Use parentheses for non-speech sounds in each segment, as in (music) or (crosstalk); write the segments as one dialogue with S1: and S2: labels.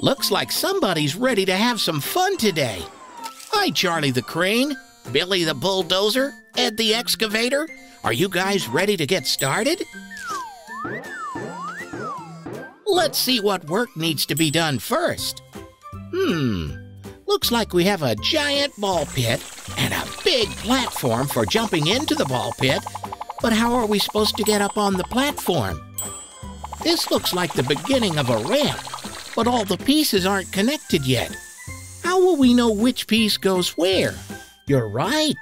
S1: Looks like somebody's ready to have some fun today. Hi, Charlie the Crane, Billy the Bulldozer, Ed the Excavator. Are you guys ready to get started? Let's see what work needs to be done first. Hmm, looks like we have a giant ball pit and a big platform for jumping into the ball pit. But how are we supposed to get up on the platform? This looks like the beginning of a ramp, but all the pieces aren't connected yet. How will we know which piece goes where? You're right.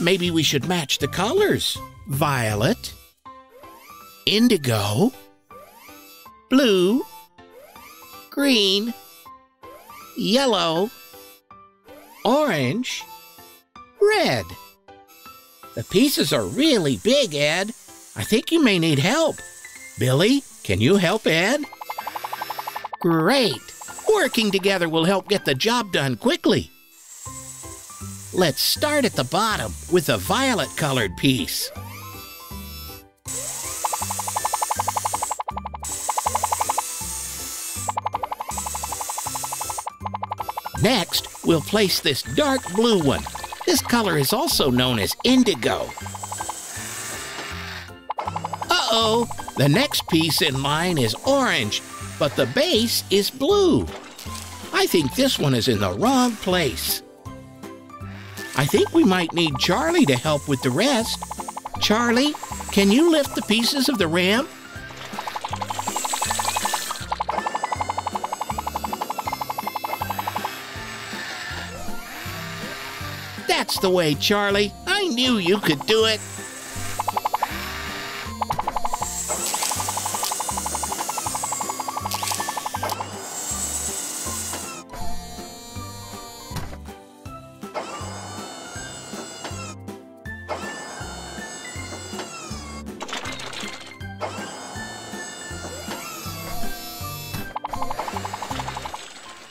S1: Maybe we should match the colors. Violet, indigo, blue, green, yellow, orange, red. The pieces are really big, Ed. I think you may need help. Billy, can you help Ed? Great. Working together will help get the job done quickly. Let's start at the bottom with a violet colored piece. Next, we'll place this dark blue one. This color is also known as indigo. Uh-oh, the next piece in line is orange, but the base is blue. I think this one is in the wrong place. I think we might need Charlie to help with the rest. Charlie, can you lift the pieces of the ramp? That's the way, Charlie. I knew you could do it.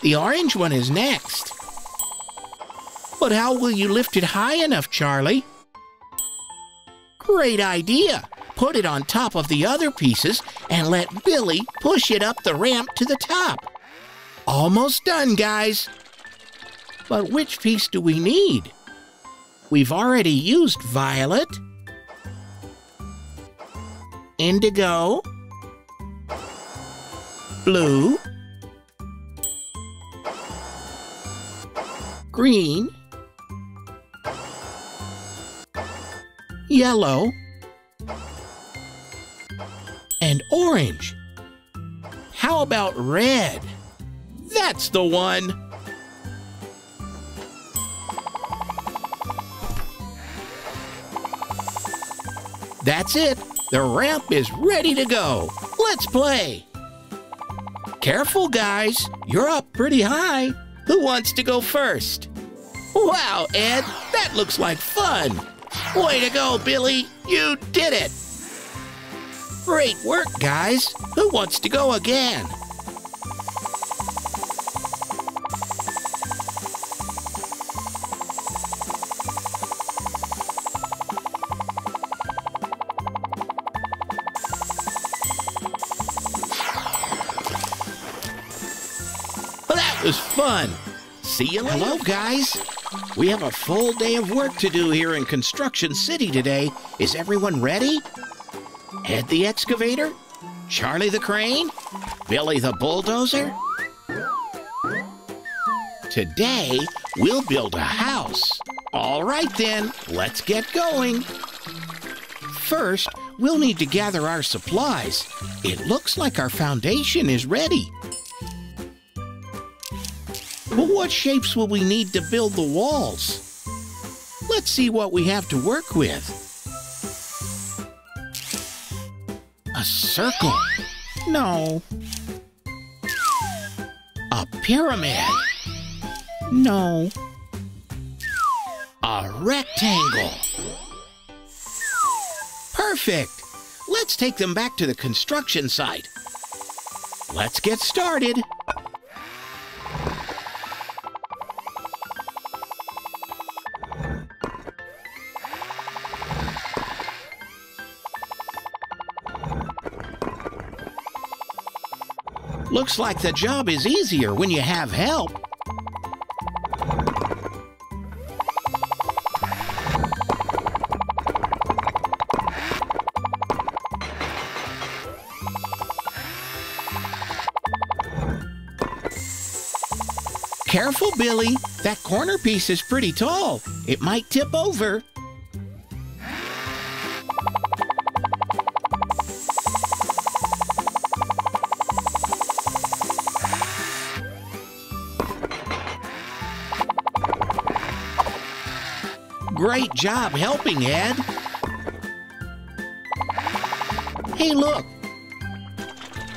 S1: The orange one is next. But how will you lift it high enough, Charlie? Great idea. Put it on top of the other pieces and let Billy push it up the ramp to the top. Almost done, guys. But which piece do we need? We've already used violet, indigo, blue, green, yellow, and orange. How about red? That's the one! That's it. The ramp is ready to go. Let's play. Careful, guys. You're up pretty high. Who wants to go first? Wow, Ed, that looks like fun. Way to go, Billy. You did it. Great work, guys. Who wants to go again? Was fun. See you later. Hello, guys. We have a full day of work to do here in Construction City today. Is everyone ready? Ed the Excavator? Charlie the Crane? Billy the Bulldozer? Today, we'll build a house. All right then, let's get going. First, we'll need to gather our supplies. It looks like our foundation is ready. But what shapes will we need to build the walls? Let's see what we have to work with. A circle? No. A pyramid? No. A rectangle? Perfect! Let's take them back to the construction site. Let's get started. Looks like the job is easier when you have help. Careful, Billy. That corner piece is pretty tall. It might tip over. Great job helping, Ed. Hey, look.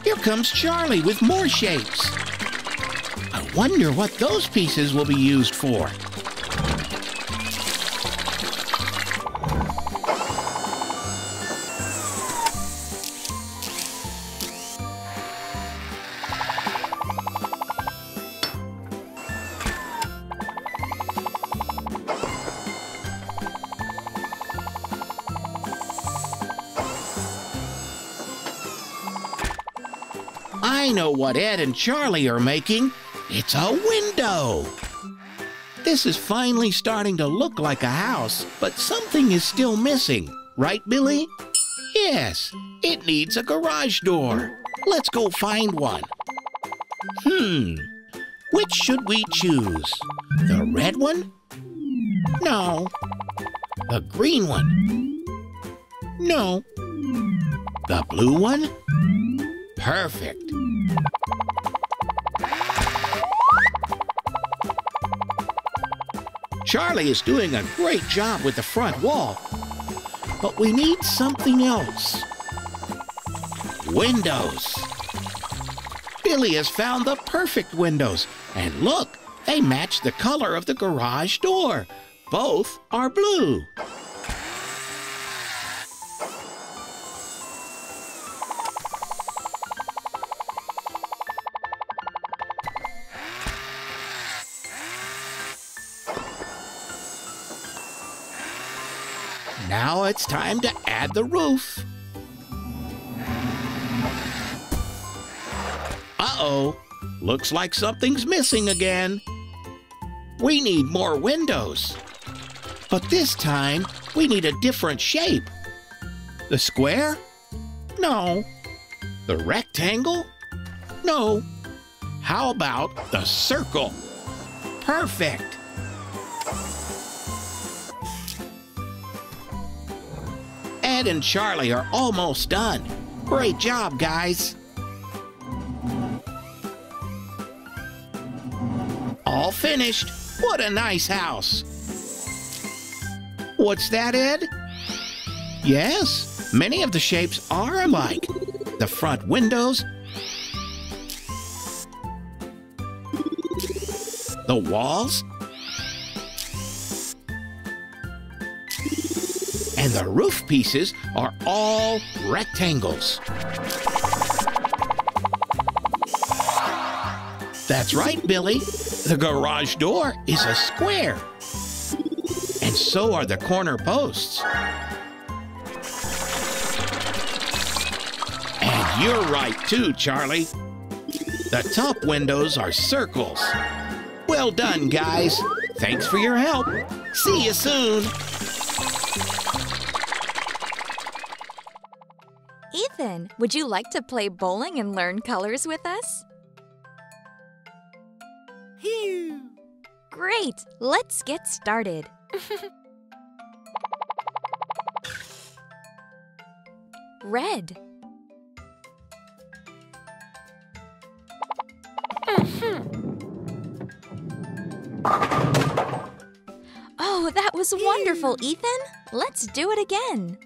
S1: Here comes Charlie with more shapes. I wonder what those pieces will be used for. I know what Ed and Charlie are making. It's a window. This is finally starting to look like a house, but something is still missing. Right, Billy? Yes, it needs a garage door. Let's go find one. Hmm, which should we choose? The red one? No. The green one? No. The blue one? Perfect. Charlie is doing a great job with the front wall, but we need something else. Windows. Billy has found the perfect windows, and look, they match the color of the garage door. Both are blue. Add the roof. Uh-oh, looks like something's missing again. We need more windows. But this time, we need a different shape. The square? No. The rectangle? No. How about the circle? Perfect. Ed and Charlie are almost done. Great job, guys. All finished. What a nice house. What's that, Ed? Yes, many of the shapes are alike. The front windows, the walls, and the roof pieces are all rectangles. That's right, Billy. The garage door is a square. And so are the corner posts. And you're right, too, Charlie. The top windows are circles. Well done, guys. Thanks for your help. See you soon.
S2: Ethan, would you like to play bowling and learn colors with us? Great! Let's get started. (laughs) Red. Oh, that was wonderful, Ethan. Let's do it again.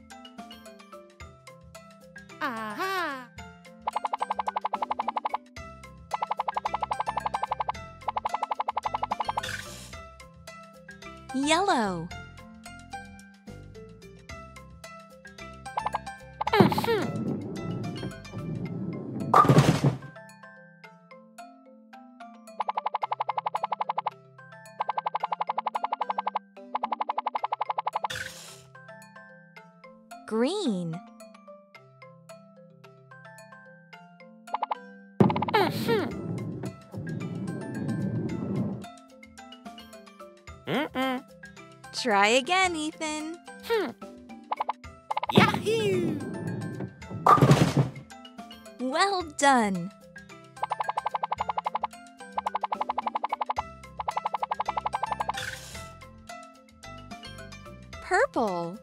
S3: Aha!
S2: Yellow. Try again, Ethan. Hmm.
S3: Yahoo!
S2: Well done. Purple.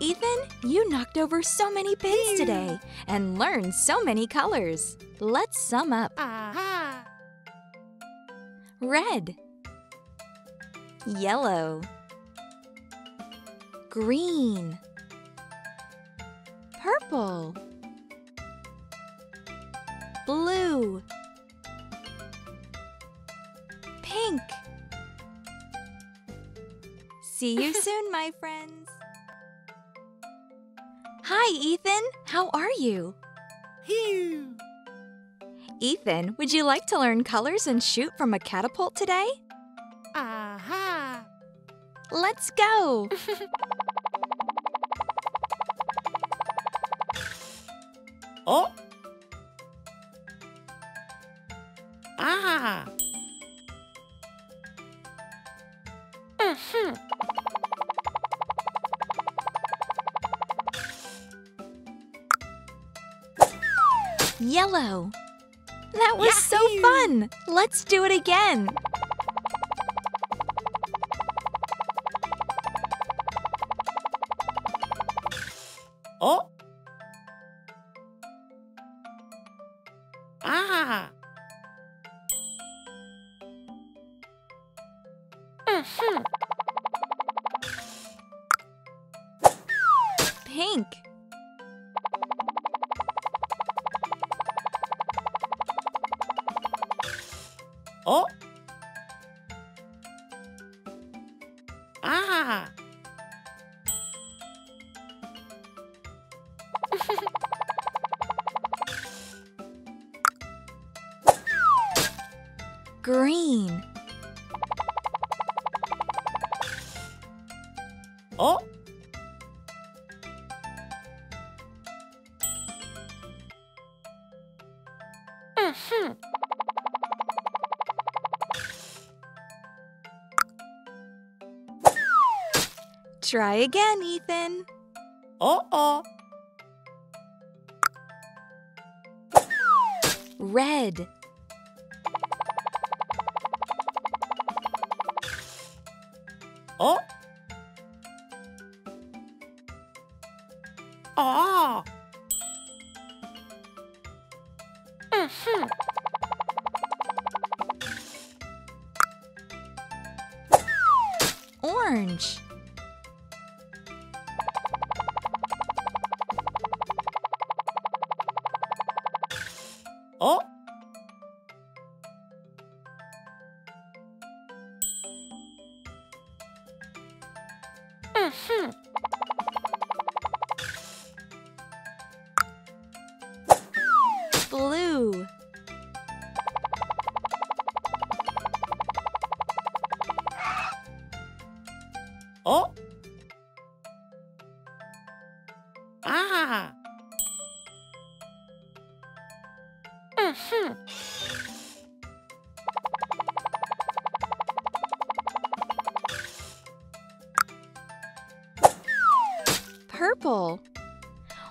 S2: Ethan! You knocked over so many pins today and learned so many colors. Let's sum up.
S3: Aha!
S2: Red. Yellow. Green. Purple. Blue. Pink. See you (laughs) soon, my friends. Hi, Ethan. How are you?
S3: Phew!
S2: Ethan, would you like to learn colors and shoot from a catapult today?
S3: Aha!
S2: Let's go! (laughs)
S3: Oh! Ah!
S2: Yellow. That was so fun. Let's do it again. Green.
S3: Oh! Mm-hmm.
S2: Try again, Ethan.
S3: Oh oh!
S2: Red.
S3: Ah!
S2: Orange.
S3: Oh! Ah! Hmm.
S2: Purple.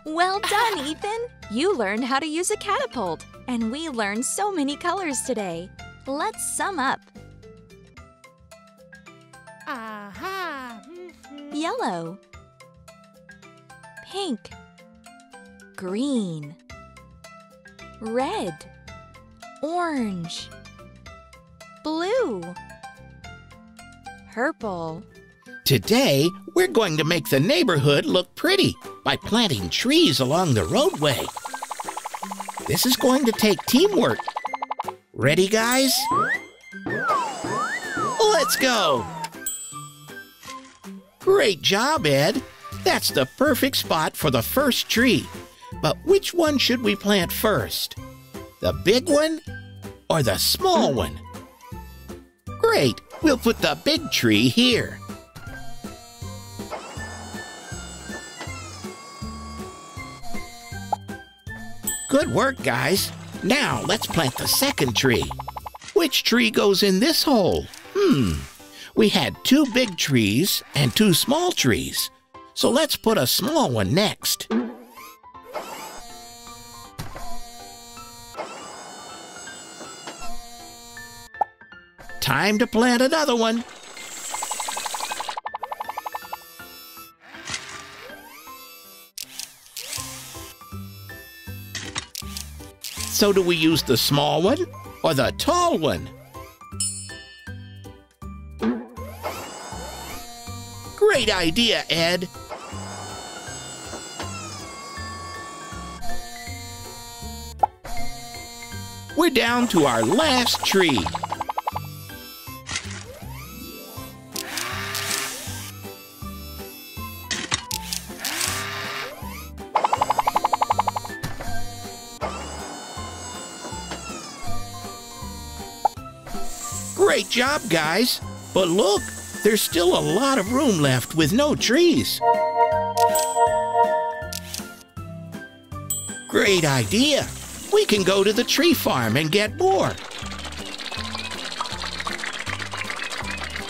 S2: Well done, (laughs) Ethan. You learned how to use a catapult, and we learned so many colors today. Let's sum up. Yellow. Pink. Green. Red. Orange. Blue. Purple.
S1: Today, we're going to make the neighborhood look pretty by planting trees along the roadway. This is going to take teamwork. Ready, guys? Let's go! Great job, Ed. That's the perfect spot for the first tree. But which one should we plant first? The big one or the small one? Great, we'll put the big tree here. Good work, guys. Now let's plant the second tree. Which tree goes in this hole? Hmm. We had two big trees and two small trees. So let's put a small one next. Time to plant another one. So do we use the small one or the tall one? Great idea, Ed. We're down to our last tree. Great job, guys. But look, there's still a lot of room left with no trees. Great idea. We can go to the tree farm and get more.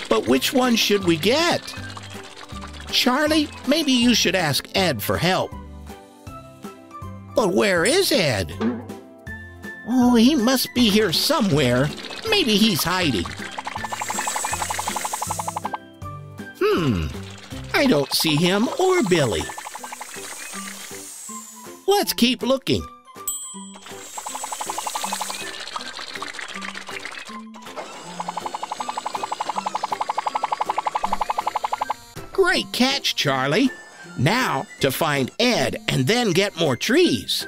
S1: But which one should we get? Charlie, maybe you should ask Ed for help. But where is Ed? Oh, he must be here somewhere. Maybe he's hiding. Hmm, I don't see him or Billy. Let's keep looking. Great catch, Charlie. Now to find Ed and then get more trees.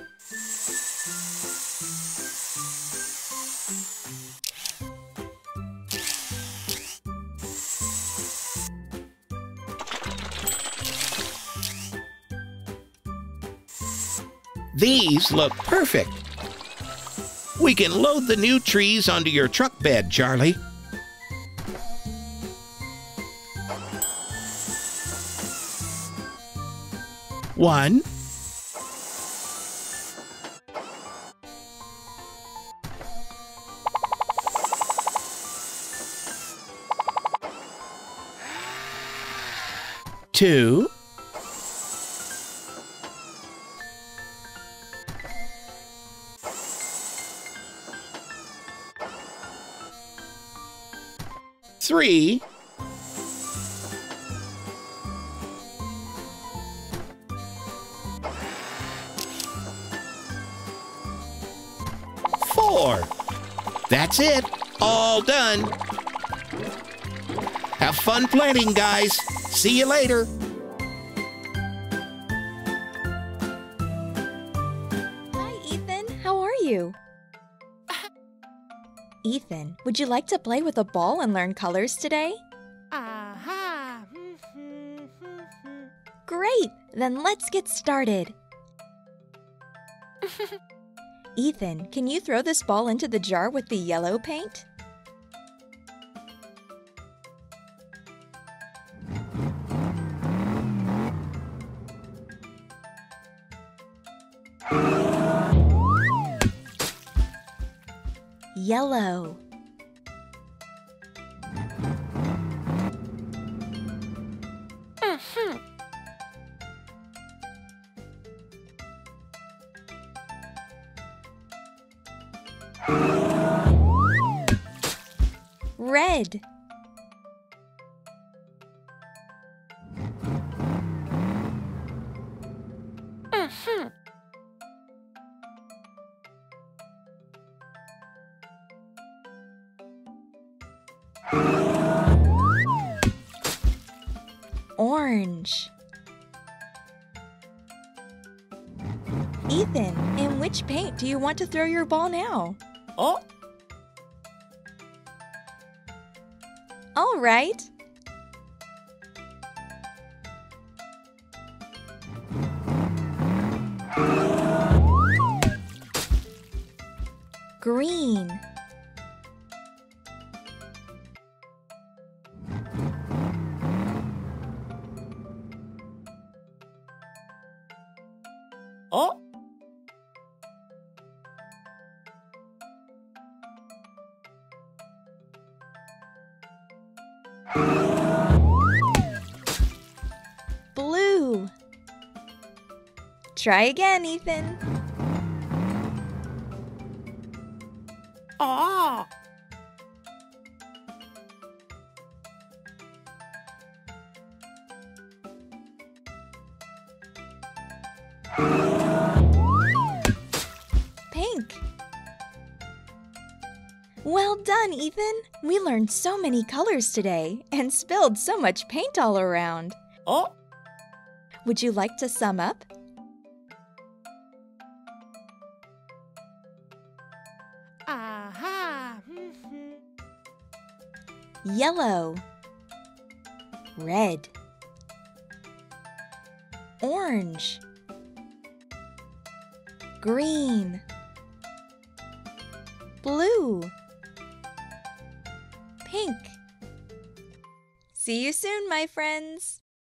S1: These look perfect. We can load the new trees onto your truck bed, Charlie. One. Two. Three. Four. That's it. All done. Have fun planting, guys. See you later.
S2: Would you like to play with a ball and learn colors today?
S3: Aha! (laughs)
S2: Great! Then let's get started. (laughs) Ethan, can you throw this ball into the jar with the yellow paint? Yellow. Red. Mm-hmm. Orange. Ethan, in which paint do you want to throw your ball now?
S3: Oh,
S2: All right. Green. Try again, Ethan.
S3: oh,
S2: Pink. Well done, Ethan. We learned so many colors today and spilled so much paint all around.
S3: oh,
S2: Would you like to sum up? Yellow. Red. Orange. Green. Blue. Pink. See you soon, my friends.